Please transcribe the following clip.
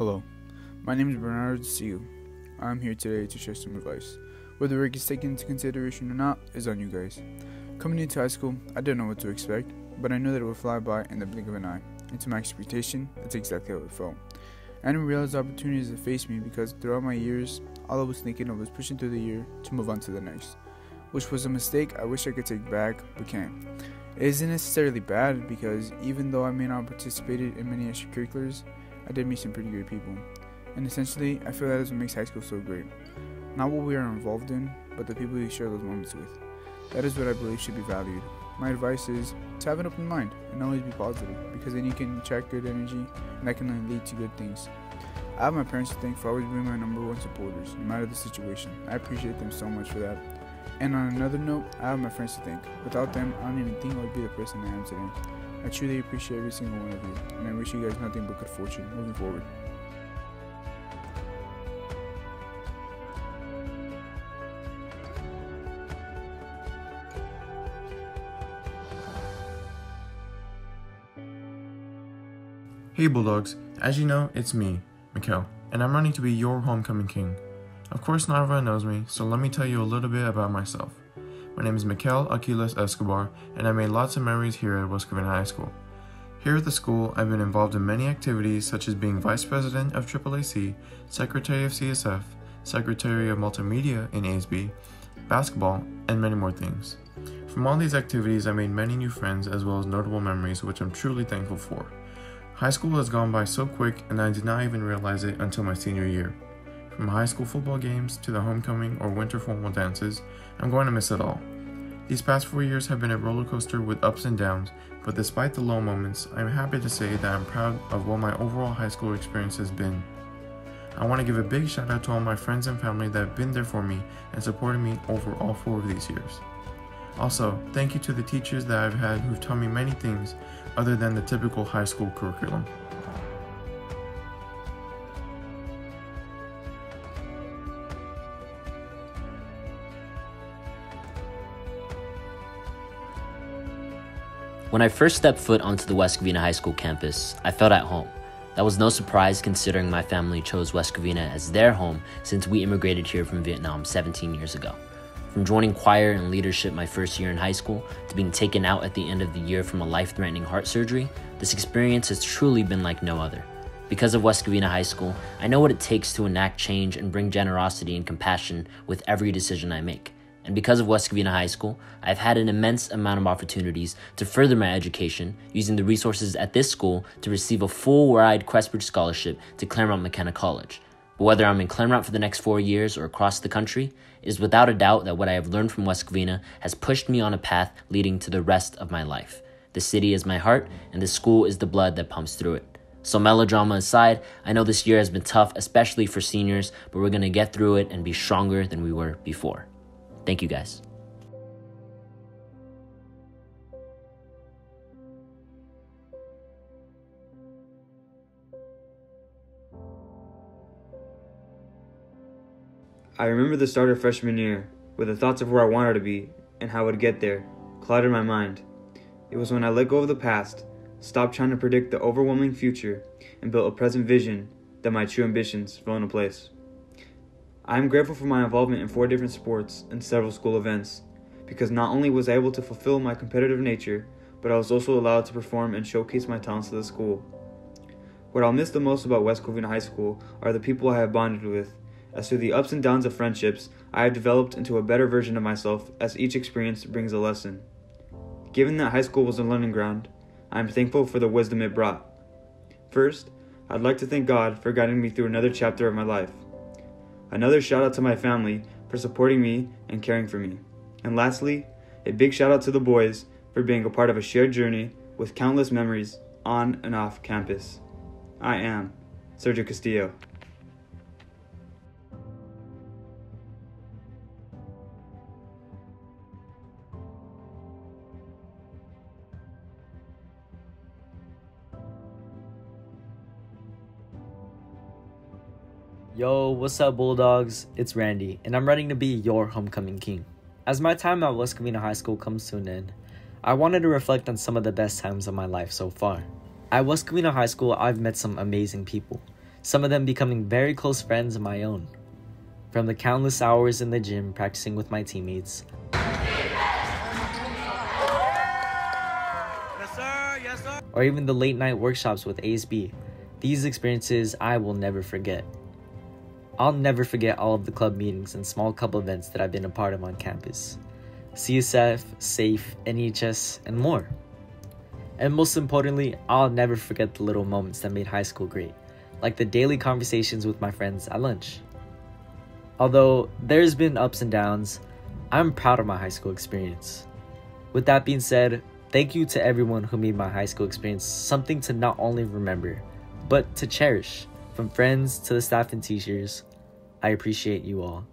Hello, my name is Bernard Seal. I'm here today to share some advice. Whether work is taken into consideration or not is on you guys. Coming into high school, I didn't know what to expect, but I knew that it would fly by in the blink of an eye. And to my expectation, that's exactly how it felt. I didn't realize the opportunities that faced me because throughout my years, all I was thinking of was pushing through the year to move on to the next, which was a mistake I wish I could take back, but can't. It isn't necessarily bad because even though I may not have participated in many extracurriculars, I did meet some pretty great people. And essentially, I feel that is what makes high school so great. Not what we are involved in, but the people you share those moments with. That is what I believe should be valued. My advice is to have an open mind and always be positive because then you can attract good energy and that can lead to good things. I have my parents to thank for always being my number one supporters, no matter the situation. I appreciate them so much for that. And on another note, I have my friends to thank. Without them, I don't even think I would be the person I am today. I truly appreciate every single one of you, and I wish you guys nothing but good fortune moving forward. Hey Bulldogs, as you know, it's me, Mikkel, and I'm running to be your homecoming king. Of course, not everyone knows me, so let me tell you a little bit about myself. My name is Mikkel Aquiles Escobar, and I made lots of memories here at West Covina High School. Here at the school, I've been involved in many activities such as being Vice President of AAAC, Secretary of CSF, Secretary of Multimedia in ASB, basketball, and many more things. From all these activities, I made many new friends as well as notable memories, which I'm truly thankful for. High school has gone by so quick, and I did not even realize it until my senior year. From high school football games to the homecoming or winter formal dances, I'm going to miss it all. These past four years have been a roller coaster with ups and downs, but despite the low moments, I'm happy to say that I'm proud of what my overall high school experience has been. I want to give a big shout out to all my friends and family that have been there for me and supported me over all four of these years. Also, thank you to the teachers that I've had who've taught me many things other than the typical high school curriculum. When I first stepped foot onto the West Covina High School campus, I felt at home. That was no surprise considering my family chose West Covina as their home since we immigrated here from Vietnam 17 years ago. From joining choir and leadership my first year in high school to being taken out at the end of the year from a life threatening heart surgery, this experience has truly been like no other. Because of West Covina High School, I know what it takes to enact change and bring generosity and compassion with every decision I make. And because of West Covina High School, I've had an immense amount of opportunities to further my education using the resources at this school to receive a full ride Questbridge scholarship to Claremont McKenna College. But whether I'm in Claremont for the next four years or across the country, it is without a doubt that what I have learned from West Covina has pushed me on a path leading to the rest of my life. The city is my heart, and the school is the blood that pumps through it. So, melodrama aside, I know this year has been tough, especially for seniors, but we're going to get through it and be stronger than we were before. Thank you guys. I remember the start of freshman year, with the thoughts of where I wanted to be and how I would get there clouded my mind. It was when I let go of the past, stopped trying to predict the overwhelming future, and built a present vision that my true ambitions fell into place. I am grateful for my involvement in four different sports and several school events, because not only was I able to fulfill my competitive nature, but I was also allowed to perform and showcase my talents to the school. What I'll miss the most about West Covina High School are the people I have bonded with as through the ups and downs of friendships, I have developed into a better version of myself as each experience brings a lesson. Given that high school was a learning ground, I am thankful for the wisdom it brought. First, I'd like to thank God for guiding me through another chapter of my life. Another shout out to my family for supporting me and caring for me. And lastly, a big shout out to the boys for being a part of a shared journey with countless memories on and off campus. I am Sergio Castillo. Yo, what's up, Bulldogs? It's Randy, and I'm ready to be your homecoming king. As my time at West Covina High School comes to an end, I wanted to reflect on some of the best times of my life so far. At West Covina High School, I've met some amazing people. some of them becoming very close friends of my own. From the countless hours in the gym practicing with my teammates, or even the late night workshops with ASB, these experiences I will never forget. I'll never forget all of the club meetings and small club events that I've been a part of on campus. CSF, SAFE, NEHS, and more. And most importantly, I'll never forget the little moments that made high school great, like the daily conversations with my friends at lunch. Although there's been ups and downs, I'm proud of my high school experience. With that being said, thank you to everyone who made my high school experience something to not only remember, but to cherish. From friends to the staff and teachers, I appreciate you all.